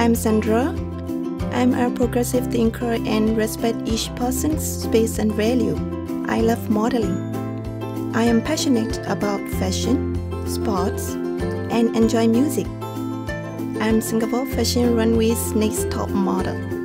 I'm Sandra. I'm a progressive thinker and respect each person's space and value. I love modeling. I am passionate about fashion, sports, and enjoy music. I'm Singapore Fashion Runway's next top model.